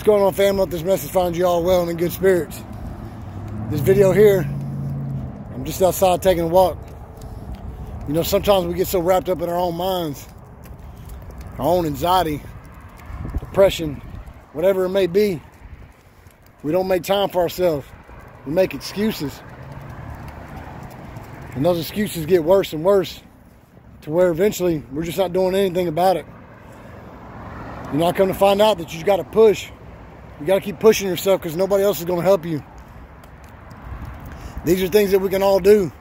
What's going on, family? Hope this message finds you all well and in good spirits. This video here, I'm just outside taking a walk. You know, sometimes we get so wrapped up in our own minds, our own anxiety, depression, whatever it may be, we don't make time for ourselves. We make excuses. And those excuses get worse and worse to where eventually we're just not doing anything about it. You know, I come to find out that you just got to push. You got to keep pushing yourself because nobody else is going to help you. These are things that we can all do,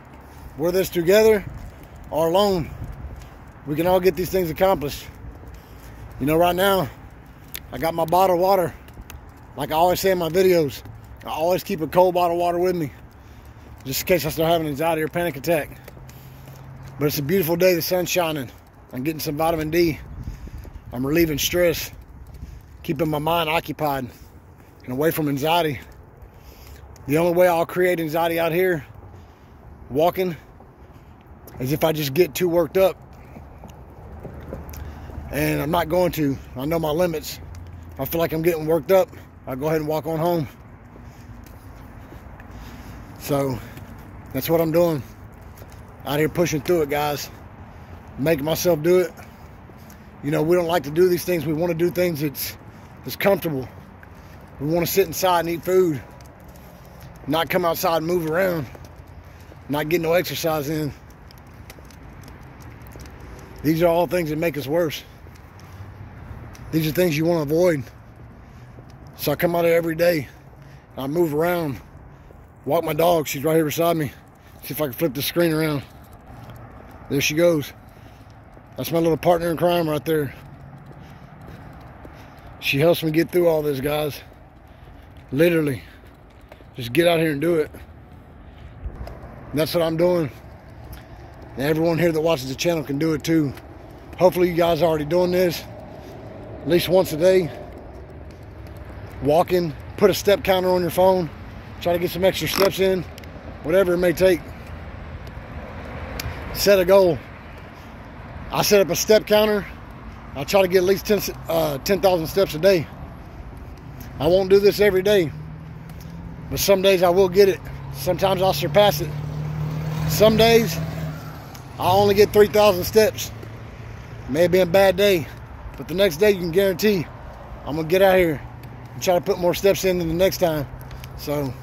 whether it's together or alone. We can all get these things accomplished. You know, right now, I got my bottle of water. Like I always say in my videos, I always keep a cold bottle of water with me, just in case I start having anxiety or panic attack. But it's a beautiful day, the sun's shining. I'm getting some vitamin D. I'm relieving stress, keeping my mind occupied and away from anxiety. The only way I'll create anxiety out here, walking, is if I just get too worked up. And I'm not going to. I know my limits. I feel like I'm getting worked up, I'll go ahead and walk on home. So that's what I'm doing. Out here pushing through it, guys. Making myself do it. You know, we don't like to do these things. We want to do things that's, that's comfortable. We want to sit inside and eat food. Not come outside and move around. Not get no exercise in. These are all things that make us worse. These are things you want to avoid. So I come out here every day. I move around. Walk my dog. She's right here beside me. See if I can flip the screen around. There she goes. That's my little partner in crime right there. She helps me get through all this, guys. Literally. Just get out here and do it. And that's what I'm doing. And everyone here that watches the channel can do it too. Hopefully you guys are already doing this. At least once a day. Walking. Put a step counter on your phone. Try to get some extra steps in. Whatever it may take. Set a goal. I set up a step counter. I try to get at least 10,000 uh, 10, steps a day. I won't do this every day, but some days I will get it. Sometimes I'll surpass it. Some days I'll only get 3,000 steps. Maybe a bad day, but the next day you can guarantee I'm gonna get out here and try to put more steps in than the next time. So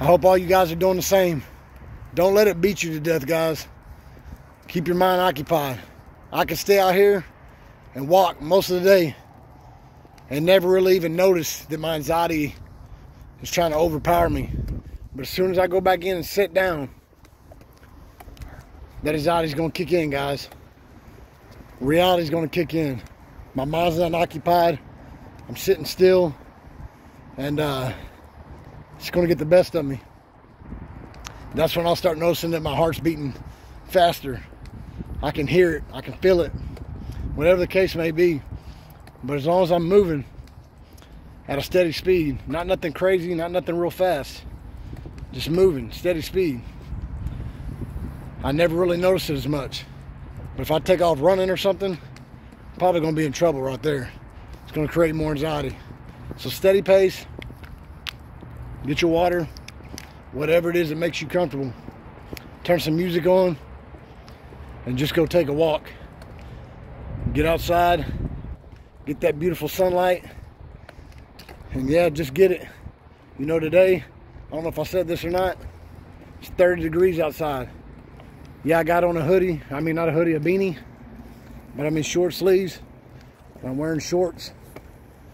I hope all you guys are doing the same. Don't let it beat you to death, guys. Keep your mind occupied. I can stay out here and walk most of the day and never really even notice that my anxiety is trying to overpower me. But as soon as I go back in and sit down, that anxiety is going to kick in, guys. Reality is going to kick in. My mind's not occupied. I'm sitting still. And uh, it's going to get the best of me. That's when I'll start noticing that my heart's beating faster. I can hear it. I can feel it. Whatever the case may be. But as long as I'm moving at a steady speed, not nothing crazy, not nothing real fast, just moving, steady speed, I never really notice it as much. But if I take off running or something, I'm probably to be in trouble right there. It's to create more anxiety. So steady pace, get your water, whatever it is that makes you comfortable. Turn some music on and just go take a walk. Get outside, get that beautiful sunlight, and yeah, just get it. You know, today, I don't know if I said this or not, it's 30 degrees outside. Yeah, I got on a hoodie. I mean, not a hoodie, a beanie, but I'm in short sleeves. I'm wearing shorts.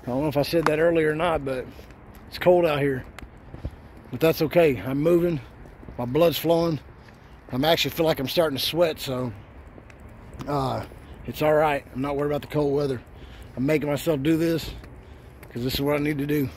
I don't know if I said that earlier or not, but it's cold out here. But that's okay. I'm moving. My blood's flowing. I'm actually feel like I'm starting to sweat, so uh, it's all right. I'm not worried about the cold weather. I'm making myself do this because this is what I need to do.